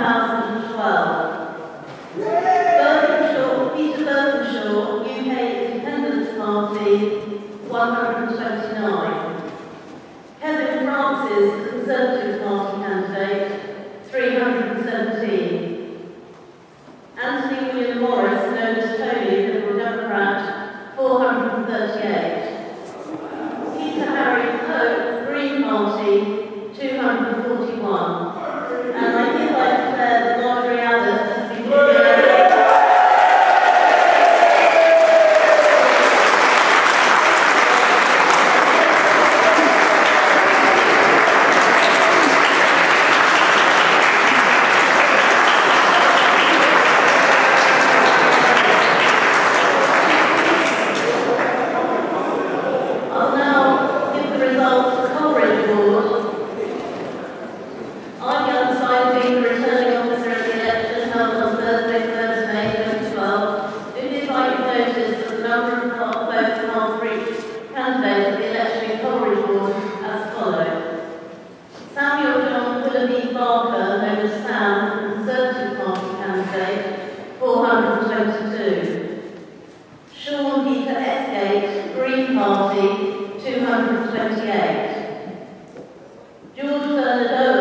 2012. Burkinshaw, Peter Burkinshaw, UK Independence Party, 129. Kevin Francis, Conservative Party candidate, 317. Anthony William Morris, known as Tony, Liberal Democrat, 438. Peter Harry Pope, Green Party, 241. Green Party 228. George Fernando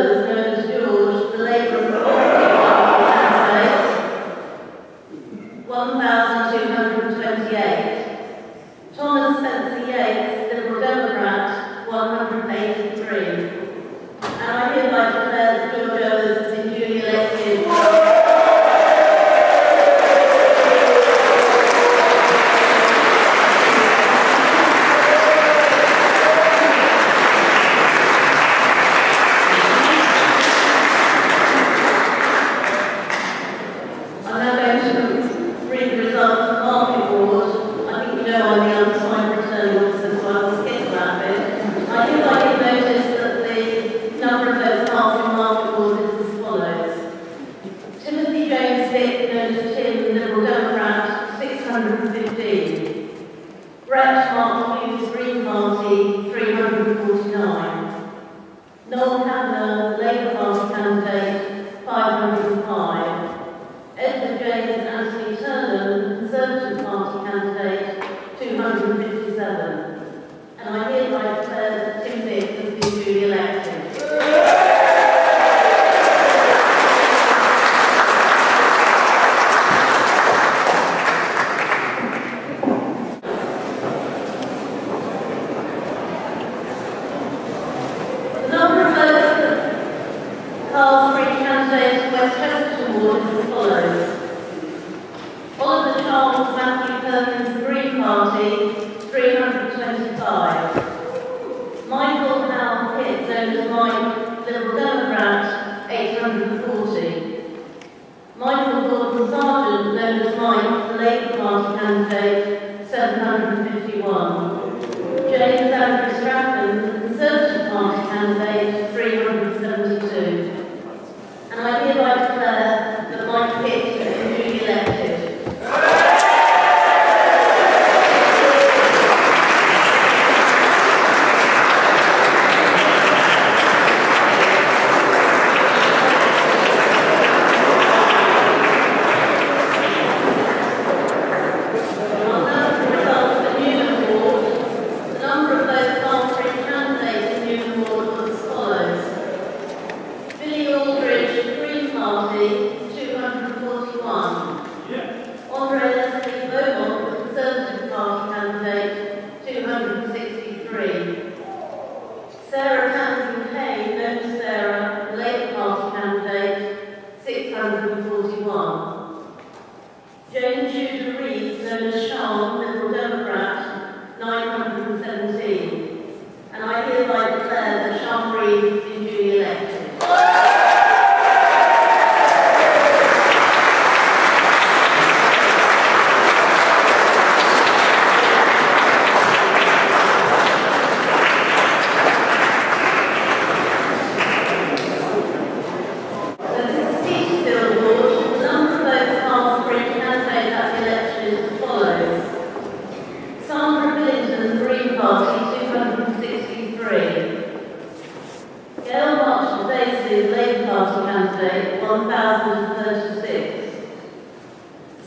Gail Marchant-Daisley Labour Party candidate 1036.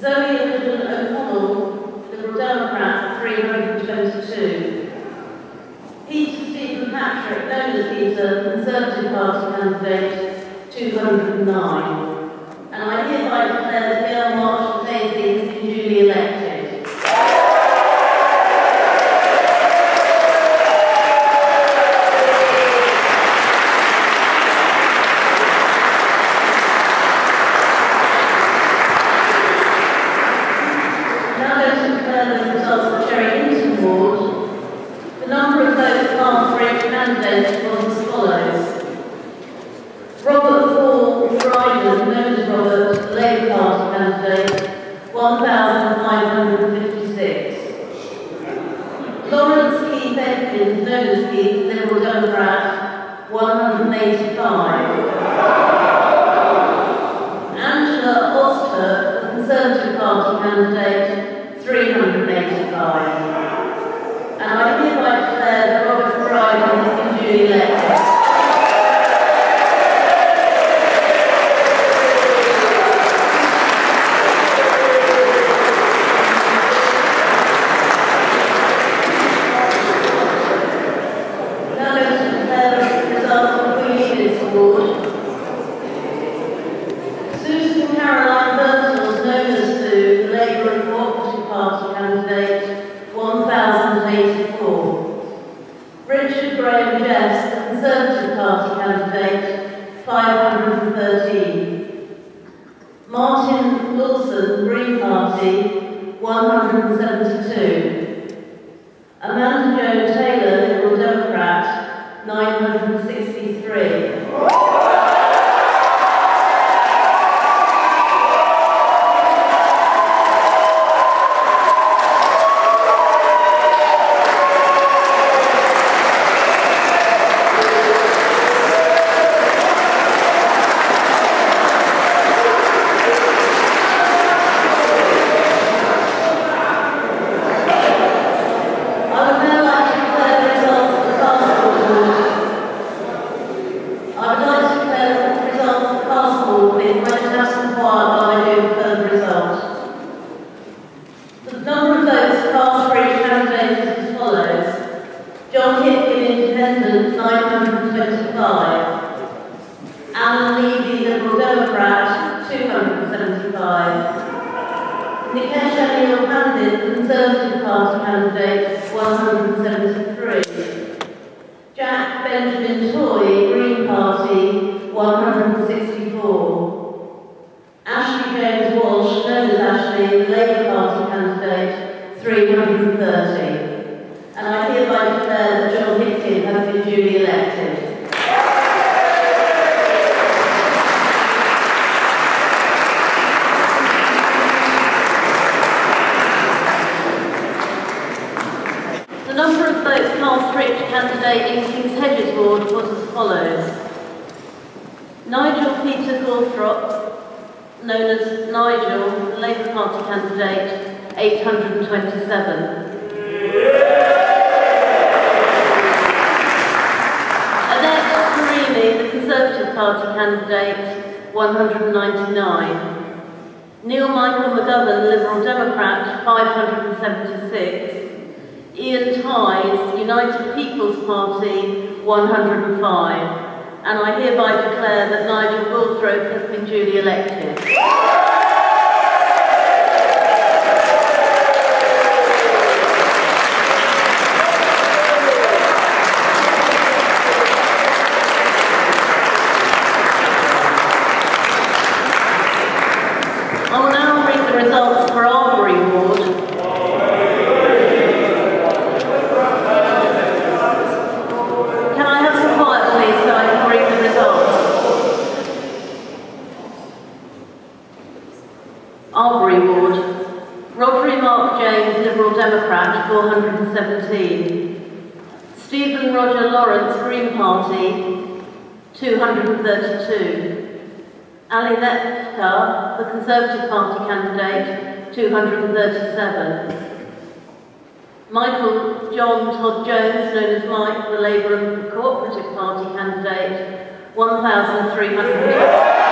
Zoe Liddon O'Connell, Liberal Democrat 322. Peter Stephen Patrick, Donor Peter, Conservative Party candidate 209. And I hereby declare the in those gigs will was over at 185. Angela Oster, the Conservative Party candidate, 300. 13. Martin Wilson, Green Party, 172. John Hipkin, Independent, 925. Alan Levy, Liberal Democrat, 275. Nikesh Anil Pandit, Conservative Party candidate, 173. Jack Benjamin Toy, Green Party, 164. Ashley James Walsh, known as Ashley, Labour Party candidate, 330. And I hereby declare that John Hipkin has been duly elected. The number of votes cast for each candidate in King's Hedges ward was as follows. Nigel Peter Gawthrope, known as Nigel, Labour Party candidate, 827. Party candidate, 199. Neil Michael McGovern, Liberal Democrat, 576. Ian Ties, United People's Party, 105. And I hereby declare that Nigel Gawthrope has been duly elected. I will now read the results for Arbury Ward. Can I have some quiet, please, so I can read the results? Arbury Ward. Rodri Mark James, Liberal Democrat, 417. Stephen Roger Lawrence, Green Party, 232. Ali Lepka, the Conservative Party candidate, 237. Michael John Todd Jones, known as Mike, the Labour and Cooperative Party candidate, 1,300.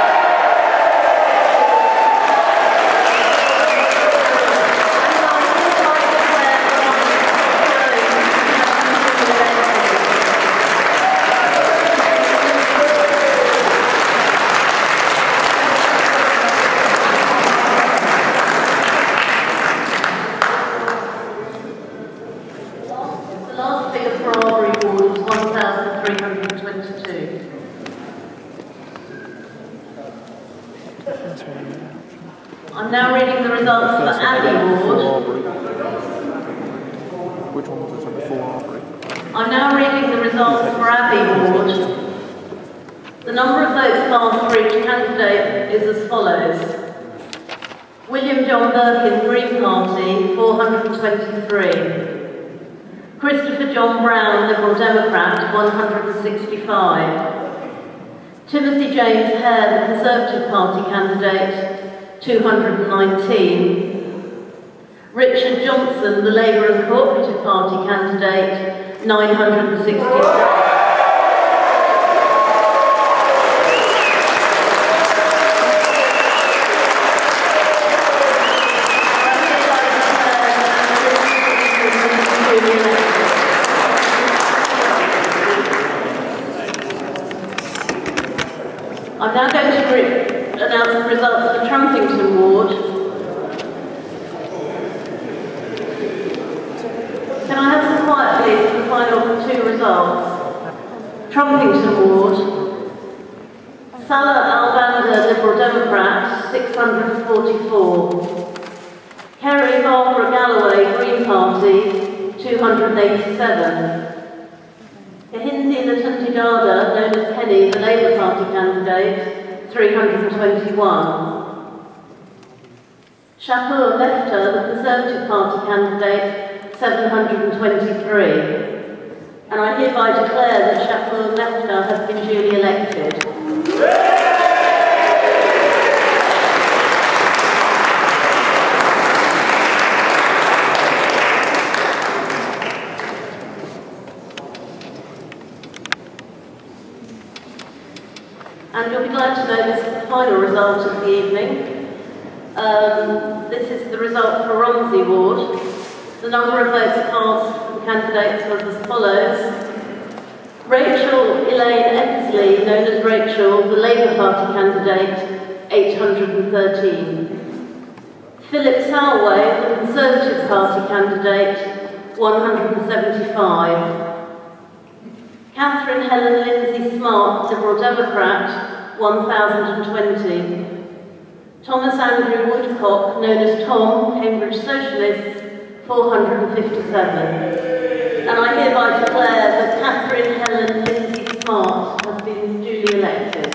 The last figure for Arbury Ward was 1,322. I'm now the results for Abbey Ward. Which one was it so before Aubrey? I'm now reading the results for Abbey Ward. The number of votes cast for each candidate is as follows. William John Birkin, Green Party, 423. Christopher John Brown, Liberal Democrat, 165. Timothy James Hare, the Conservative Party candidate, 219. Richard Johnson, the Labour and Cooperative Party candidate, 967. I'm now going to re- announce the results for Trumpington Ward. Can I have some quiet, please, for the final two results? Trumpington Ward. Salah Al Bander, Liberal Democrat, 644. Kerry Barbara Galloway, Green Party, 287. Kahinti Latundidada, known as Penny, the Labour Party candidate, 321. Shapour Meftah, the Conservative Party candidate, 723. And I hereby declare that Shapour Meftah has been duly elected. And you'll be glad to know this is the final result of the evening. Um, this is the result for Romsey Ward. The number of votes cast candidates was as follows. Rachel Elaine Exley, known as Rachel, the Labour Party candidate, 813. Philip Salway, the Conservative Party candidate, 175. Catherine Helen Lindsay Smart, Liberal Democrat, 1020. Thomas Andrew Woodcock, known as Tom, Cambridge Socialist, 457. And I hereby declare that Catherine Helen Lindsay Smart has been duly elected.